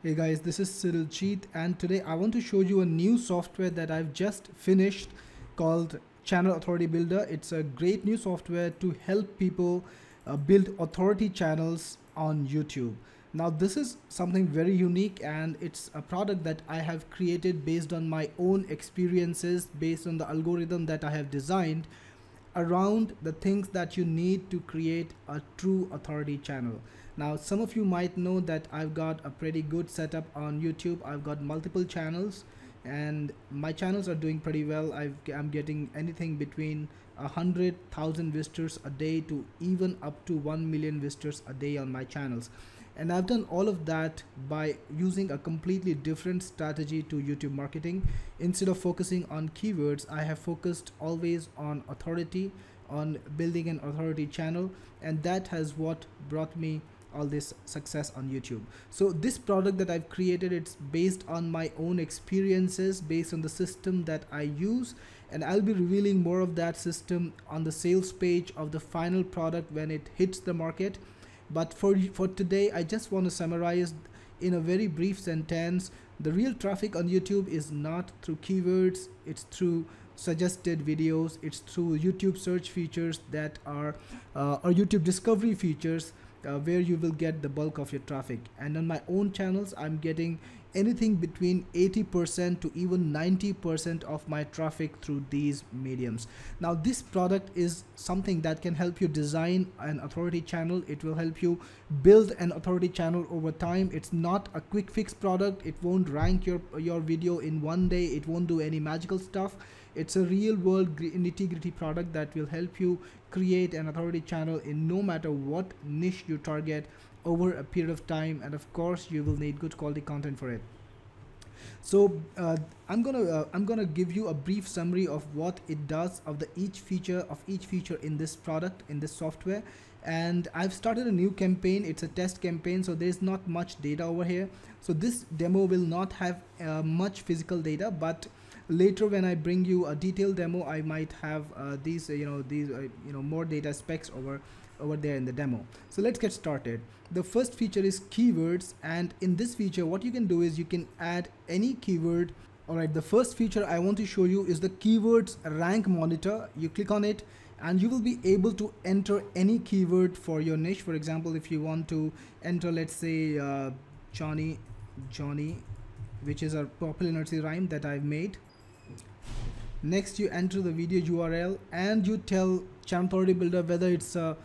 Hey guys, this is Cyril Cheat and today I want to show you a new software that I've just finished called Channel Authority Builder. It's a great new software to help people uh, build authority channels on YouTube. Now this is something very unique and it's a product that I have created based on my own experiences, based on the algorithm that I have designed around the things that you need to create a true authority channel. Now some of you might know that I've got a pretty good setup on YouTube. I've got multiple channels and my channels are doing pretty well. i am getting anything between a hundred thousand visitors a day to even up to 1 million visitors a day on my channels and I've done all of that by using a completely different strategy to YouTube marketing instead of focusing on keywords I have focused always on authority on building an authority channel and that has what brought me all this success on YouTube. So this product that I've created, it's based on my own experiences, based on the system that I use, and I'll be revealing more of that system on the sales page of the final product when it hits the market. But for for today I just want to summarize in a very brief sentence. The real traffic on YouTube is not through keywords it's through suggested videos it's through YouTube search features that are uh, or YouTube discovery features uh, where you will get the bulk of your traffic and on my own channels I'm getting anything between 80% to even 90% of my traffic through these mediums. Now this product is something that can help you design an authority channel. It will help you build an authority channel over time. It's not a quick fix product. It won't rank your, your video in one day. It won't do any magical stuff. It's a real world nitty gritty product that will help you create an authority channel in no matter what niche you target over a period of time and of course you will need good quality content for it. So uh, I'm gonna uh, I'm gonna give you a brief summary of what it does of the each feature of each feature in this product in this software. And I've started a new campaign. It's a test campaign so there's not much data over here. So this demo will not have uh, much physical data but later when I bring you a detailed demo I might have uh, these you know these uh, you know more data specs over over there in the demo. So let's get started. The first feature is keywords and in this feature what you can do is you can add any keyword. Alright, the first feature I want to show you is the keywords rank monitor. You click on it and you will be able to enter any keyword for your niche. For example, if you want to enter let's say uh, Johnny, Johnny, which is a popular nursery rhyme that I've made. Next you enter the video URL and you tell Channel Authority Builder whether it's a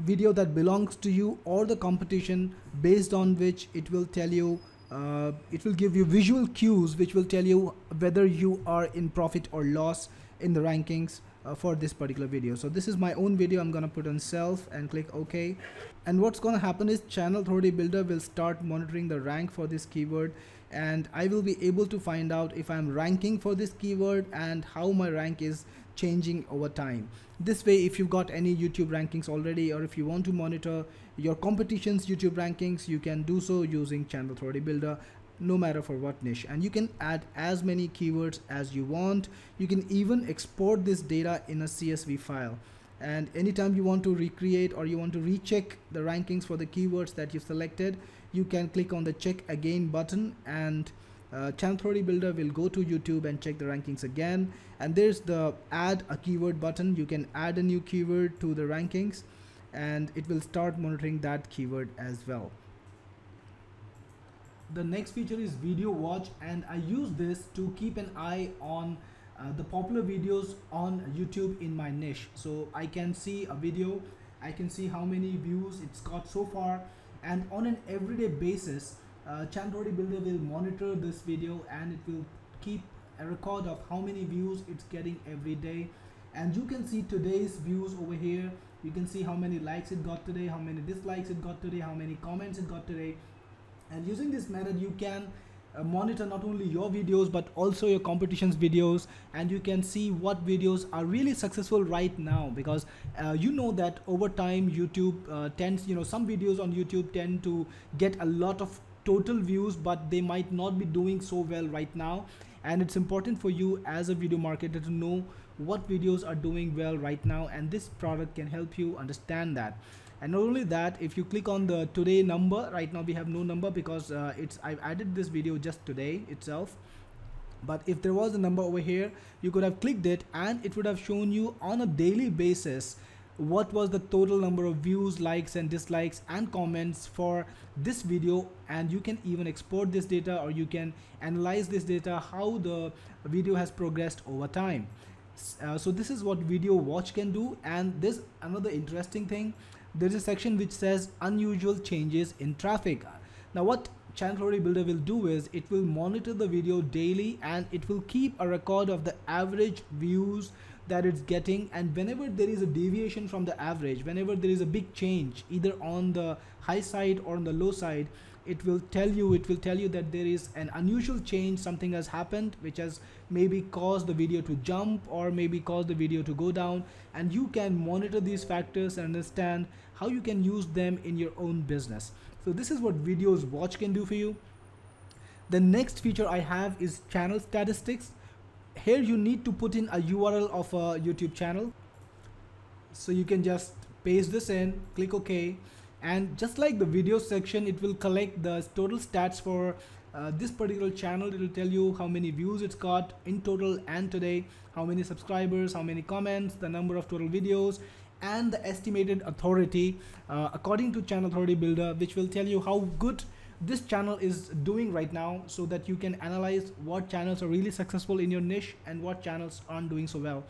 video that belongs to you or the competition based on which it will tell you uh, it will give you visual cues which will tell you whether you are in profit or loss in the rankings uh, for this particular video. So this is my own video i'm gonna put on self and click ok. And what's gonna happen is channel authority builder will start monitoring the rank for this keyword and i will be able to find out if i'm ranking for this keyword and how my rank is changing over time. This way if you've got any youtube rankings already or if you want to monitor your competition's youtube rankings you can do so using channel authority builder no matter for what niche. And you can add as many keywords as you want. You can even export this data in a csv file. And anytime you want to recreate or you want to recheck the rankings for the keywords that you've selected you can click on the check again button and uh, channel authority builder will go to YouTube and check the rankings again. And there's the add a keyword button. You can add a new keyword to the rankings and it will start monitoring that keyword as well. The next feature is video watch and I use this to keep an eye on uh, the popular videos on YouTube in my niche. So I can see a video. I can see how many views it's got so far and on an everyday basis uh, Authority Builder will monitor this video and it will keep a record of how many views it's getting every day. And you can see today's views over here. You can see how many likes it got today how many dislikes it got today how many comments it got today. And using this method you can uh, monitor not only your videos but also your competition's videos and you can see what videos are really successful right now because uh, you know that over time YouTube uh, tends you know some videos on YouTube tend to get a lot of total views but they might not be doing so well right now and it's important for you as a video marketer to know what videos are doing well right now and this product can help you understand that. And not only that if you click on the today number right now we have no number because uh, it's I've added this video just today itself. But if there was a number over here you could have clicked it and it would have shown you on a daily basis what was the total number of views likes and dislikes and comments for this video? And you can even export this data or you can analyze this data how the video has progressed over time. Uh, so this is what video watch can do. And there's another interesting thing. There's a section which says unusual changes in traffic. Now what channel builder will do is it will monitor the video daily and it will keep a record of the average views that it's getting and whenever there is a deviation from the average whenever there is a big change either on the high side or on the low side it will tell you it will tell you that there is an unusual change something has happened which has maybe caused the video to jump or maybe caused the video to go down. And you can monitor these factors and understand how you can use them in your own business. So this is what videos watch can do for you. The next feature I have is channel statistics here you need to put in a URL of a YouTube channel. So you can just paste this in click OK and just like the video section it will collect the total stats for uh, this particular channel. It will tell you how many views it's got in total and today how many subscribers how many comments the number of total videos and the estimated authority uh, according to channel authority builder which will tell you how good this channel is doing right now so that you can analyze what channels are really successful in your niche and what channels aren't doing so well.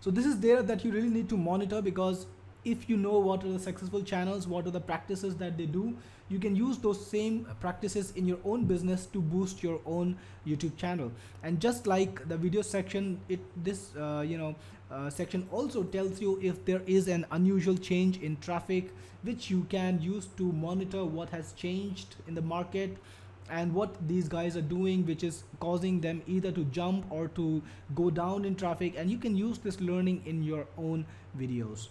So this is there that you really need to monitor because if you know what are the successful channels what are the practices that they do you can use those same practices in your own business to boost your own youtube channel. And just like the video section it this uh, you know uh, section also tells you if there is an unusual change in traffic which you can use to monitor what has changed in the market and what these guys are doing which is causing them either to jump or to go down in traffic. And you can use this learning in your own videos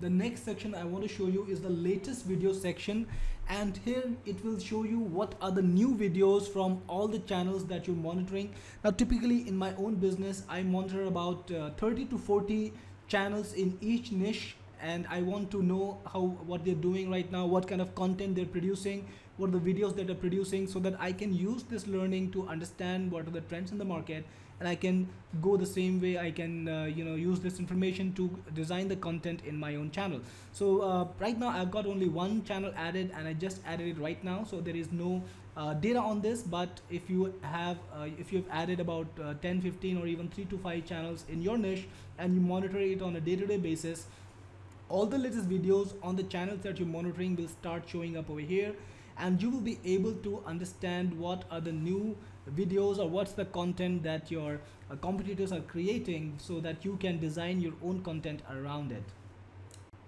the next section I want to show you is the latest video section and here it will show you what are the new videos from all the channels that you're monitoring. Now typically in my own business I monitor about uh, 30 to 40 channels in each niche and I want to know how what they're doing right now what kind of content they're producing what are the videos that are producing so that I can use this learning to understand what are the trends in the market and I can go the same way I can uh, you know use this information to design the content in my own channel. So uh, right now I've got only one channel added and I just added it right now. So there is no uh, data on this but if you have uh, if you've added about uh, 10 15 or even 3 to 5 channels in your niche and you monitor it on a day-to-day -day basis all the latest videos on the channels that you're monitoring will start showing up over here and you will be able to understand what are the new videos or what's the content that your uh, competitors are creating so that you can design your own content around it.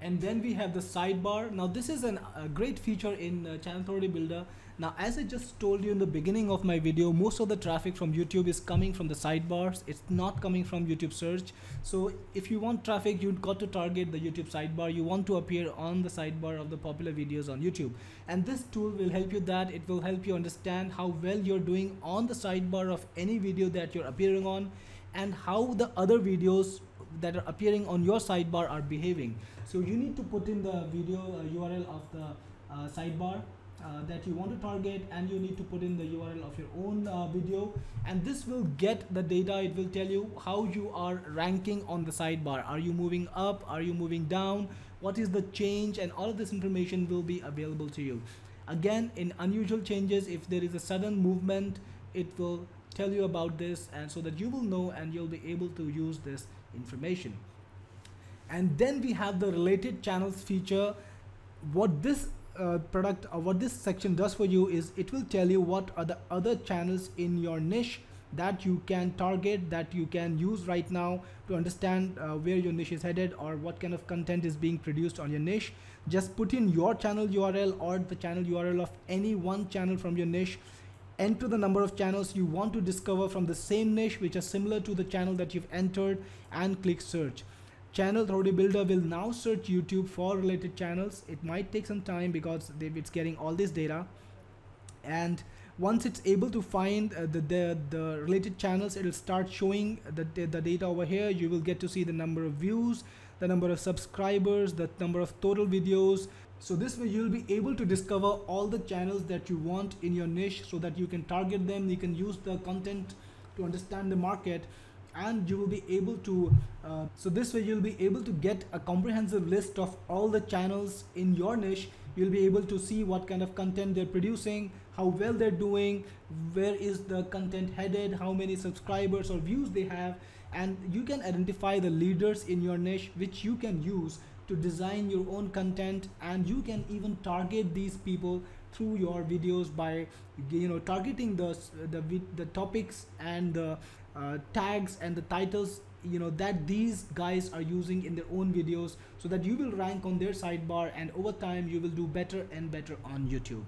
And then we have the sidebar. Now this is an, a great feature in uh, channel authority builder now as I just told you in the beginning of my video most of the traffic from YouTube is coming from the sidebars. It's not coming from YouTube search. So if you want traffic you've got to target the YouTube sidebar. You want to appear on the sidebar of the popular videos on YouTube. And this tool will help you that. It will help you understand how well you're doing on the sidebar of any video that you're appearing on and how the other videos that are appearing on your sidebar are behaving. So you need to put in the video uh, URL of the uh, sidebar uh, that you want to target and you need to put in the URL of your own uh, video. And this will get the data. It will tell you how you are ranking on the sidebar. Are you moving up? Are you moving down? What is the change? And all of this information will be available to you. Again in unusual changes if there is a sudden movement it will tell you about this and so that you will know and you'll be able to use this information. And then we have the related channels feature. What this uh, product what this section does for you is it will tell you what are the other channels in your niche that you can target that you can use right now to understand uh, where your niche is headed or what kind of content is being produced on your niche. Just put in your channel url or the channel url of any one channel from your niche. Enter the number of channels you want to discover from the same niche which are similar to the channel that you've entered and click search channel authority builder will now search youtube for related channels. It might take some time because it's getting all this data. And once it's able to find uh, the, the, the related channels it'll start showing the, the data over here. You will get to see the number of views the number of subscribers the number of total videos. So this way you'll be able to discover all the channels that you want in your niche so that you can target them. You can use the content to understand the market and you will be able to uh, so this way you'll be able to get a comprehensive list of all the channels in your niche. You'll be able to see what kind of content they're producing how well they're doing where is the content headed how many subscribers or views they have and you can identify the leaders in your niche which you can use to design your own content and you can even target these people through your videos by you know targeting the the, the topics and the uh, tags and the titles you know that these guys are using in their own videos so that you will rank on their sidebar and over time you will do better and better on YouTube.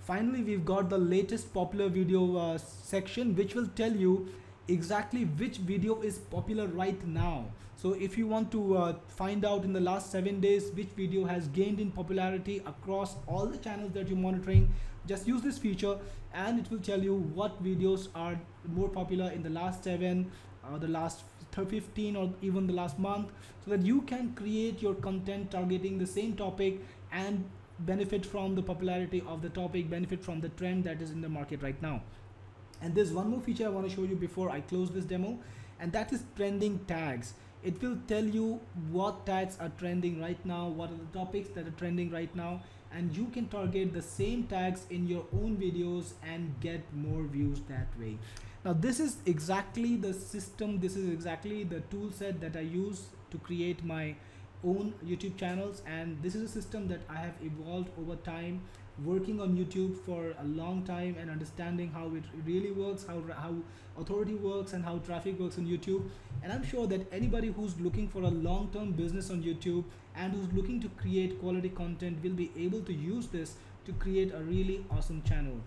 Finally we've got the latest popular video uh, section which will tell you exactly which video is popular right now so if you want to uh, find out in the last seven days which video has gained in popularity across all the channels that you're monitoring just use this feature and it will tell you what videos are more popular in the last seven uh, the last 15 or even the last month so that you can create your content targeting the same topic and benefit from the popularity of the topic benefit from the trend that is in the market right now. And there's one more feature I want to show you before I close this demo and that is trending tags it will tell you what tags are trending right now what are the topics that are trending right now and you can target the same tags in your own videos and get more views that way. Now this is exactly the system this is exactly the tool set that I use to create my own YouTube channels and this is a system that I have evolved over time working on YouTube for a long time and understanding how it really works, how, how authority works and how traffic works on YouTube. And I'm sure that anybody who's looking for a long-term business on YouTube and who's looking to create quality content will be able to use this to create a really awesome channel.